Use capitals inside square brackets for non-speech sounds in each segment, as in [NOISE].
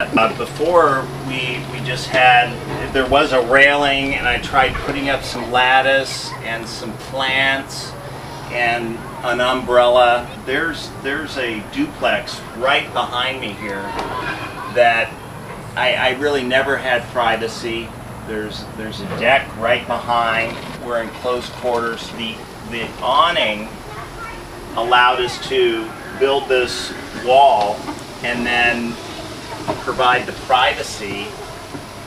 Uh, before we we just had there was a railing and I tried putting up some lattice and some plants and an umbrella. There's there's a duplex right behind me here that I, I really never had privacy. There's there's a deck right behind. We're in close quarters. The the awning allowed us to build this wall and then provide the privacy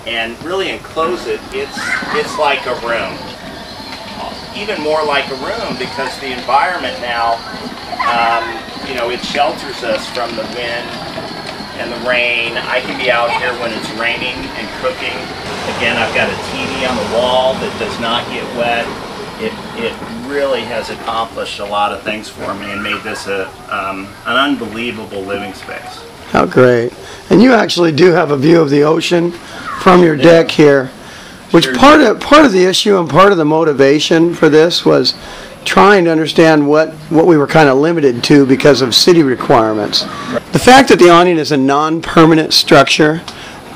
and really enclose it. It's it's like a room, even more like a room because the environment now, um, you know, it shelters us from the wind and the rain. I can be out here when it's raining and cooking. Again, I've got a TV on the wall that does not get wet. It, it really has accomplished a lot of things for me and made this a, um, an unbelievable living space. How great. And you actually do have a view of the ocean from your deck here, which part of, part of the issue and part of the motivation for this was trying to understand what, what we were kind of limited to because of city requirements. The fact that the awning is a non-permanent structure,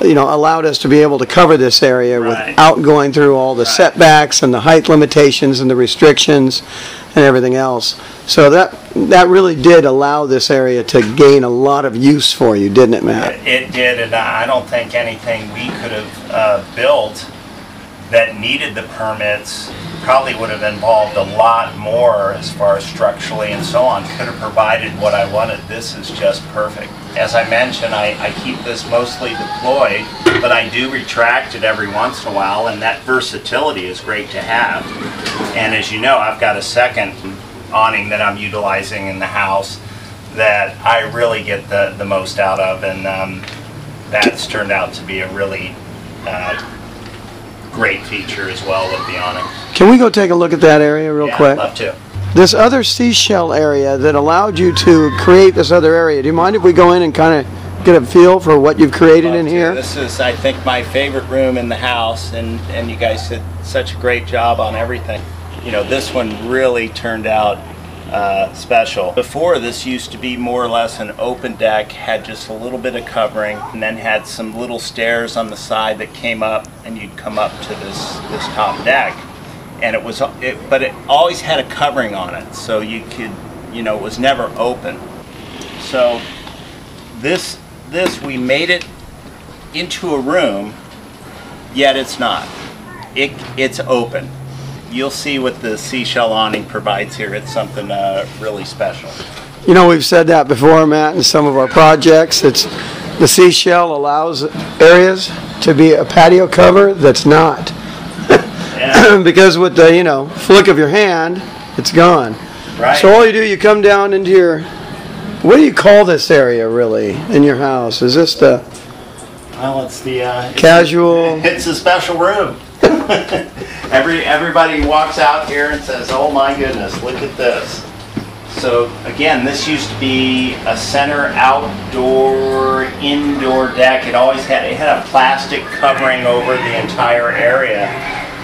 you know, allowed us to be able to cover this area Right. without going through all the Right. setbacks and the height limitations and the restrictions and everything else. So that, that really did allow this area to gain a lot of use for you, didn't it, Matt? It did, and I don't think anything we could have uh, built that needed the permits probably would have involved a lot more as far as structurally and so on. Could have provided what I wanted. This is just perfect. As I mentioned, I, I keep this mostly deployed, but I do retract it every once in a while, and that versatility is great to have. And as you know, I've got a second awning that I'm utilizing in the house that I really get the, the most out of, and um, that's turned out to be a really uh, great feature as well with the awning. Can we go take a look at that area real yeah, quick? Love to. This other seashell area that allowed you to create this other area, do you mind if we go in and kind of get a feel for what you've created in to. here? This is, I think, my favorite room in the house, and, and you guys did such a great job on everything. You know, this one really turned out uh, special. Before, this used to be more or less an open deck, had just a little bit of covering, and then had some little stairs on the side that came up, and you'd come up to this, this top deck. And it was, it, but it always had a covering on it, so you could, you know, it was never open. So this, this, we made it into a room, yet it's not. It, it's open. You'll see what the seashell awning provides here. It's something uh, really special. You know, we've said that before, Matt, in some of our projects. It's the seashell allows areas to be a patio cover that's not. Yeah, [LAUGHS] because with the, you know, flick of your hand, it's gone. right. So all you do, you come down into your, what do you call this area really in your house? Is this the well, it's the uh, it's- casual? [LAUGHS] It's a special room. [LAUGHS] Every everybody walks out here and says, "Oh my goodness, look at this." So again, this used to be a center outdoor indoor deck. It always had it had a plastic covering over the entire area.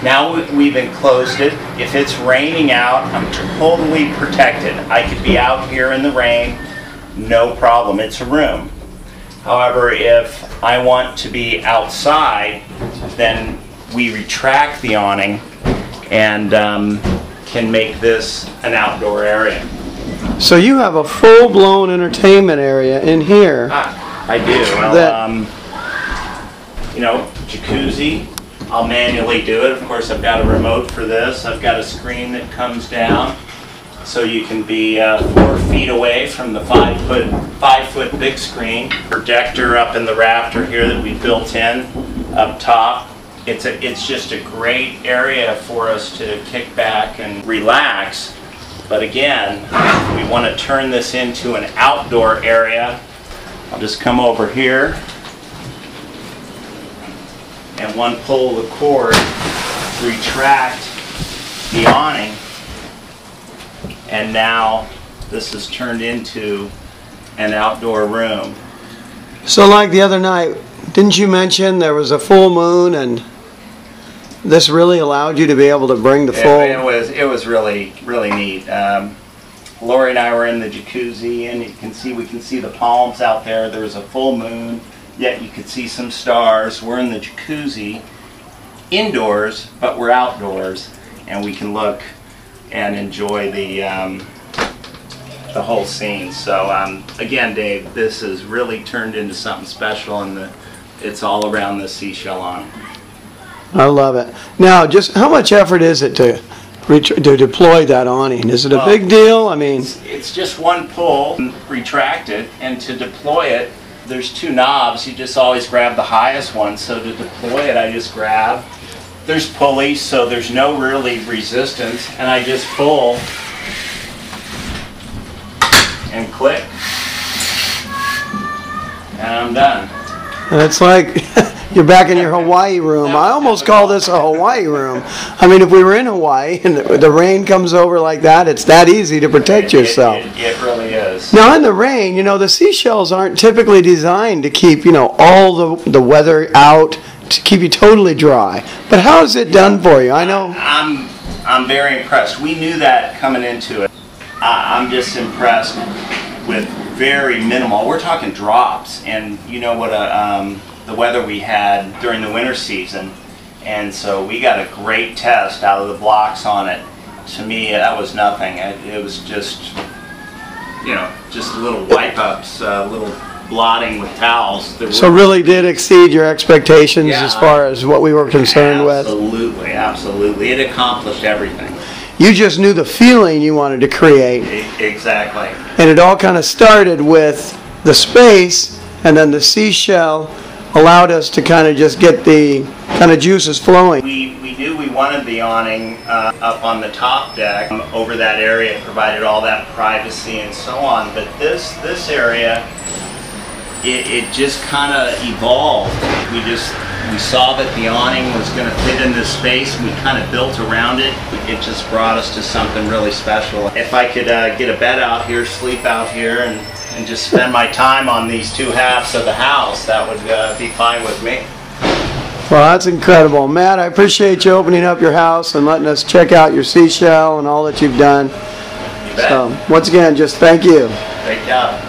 Now we- we've enclosed it. If it's raining out, I'm totally protected. I could be out here in the rain, no problem. It's a room. However, if I want to be outside, then we retract the awning and um, can make this an outdoor area. So you have a full-blown entertainment area in here. Ah, I do. Well, That- um, you know, jacuzzi. I'll manually do it. Of course, I've got a remote for this. I've got a screen that comes down, so you can be uh, four feet away from the five foot five foot big screen projector up in the rafter here that we built in up top. It's a it's just a great area for us to kick back and relax. But again, we want to turn this into an outdoor area. I'll just come over here and one pull of the cord, retract the awning, and now this is turned into an outdoor room. So like the other night, didn't you mention there was a full moon and this really allowed you to be able to bring the It, full... it was it was really really neat. Um, Lori and I were in the jacuzzi, and you can see we can see the palms out there. There was a full moon. yet you could see some stars. We're in the jacuzzi indoors, but we're outdoors, and we can look and enjoy the um, the whole scene. So um, again, Dave, this has really turned into something special, and the it's all around the seashell awning. I love it. Now, just how much effort is it to ret- to deploy that awning? Is it a Well- big deal? I mean, It's just one pull, retract it, and to deploy it, there's two knobs. You just always grab the highest one. So to deploy it, I just grab. There's pulleys, so there's no really resistance, and I just pull and click, and I'm done. and it's like [LAUGHS] you're back in your Hawaii room. I almost call this a Hawaii room. I mean, if we were in Hawaii and the rain comes over like that, it's that easy to protect It- yourself. It, it really is. Now, in the rain, you know, the seashells aren't typically designed to keep, you know, all the, the weather out, to keep you totally dry. But how is it done for you? I know. I'm I'm very impressed. We knew that coming into it. I, I'm just impressed with very minimal. We're talking drops, and you know what a, um, the weather we had during the winter season, and so we got a great test out of the blocks on it. To me, that was nothing. It, it was just you know just a little wipe ups, uh, little blotting with towels. There So really did exceed your expectations Yeah, as far as what we were concerned with. Absolutely, absolutely. It accomplished everything. You just knew the feeling you wanted to create. Exactly. And it all kind of started with the space, and then the seashell allowed us to kind of just get the kind of juices flowing. We, we knew we wanted the awning uh, up on the top deck um, over that area. Provided all that privacy and so on. But this this area, it, it just kind of evolved. We just we saw that the awning was going to fit in this space. We kind of built around it. It just brought us to something really special. If I could uh, get a bed out here, sleep out here, and, and just spend my time on these two halves of the house, that would uh, be fine with me. Well, that's incredible. Matt, I appreciate you opening up your house and letting us check out your seashell and all that you've done. You bet. So, once again, just thank you. Great job.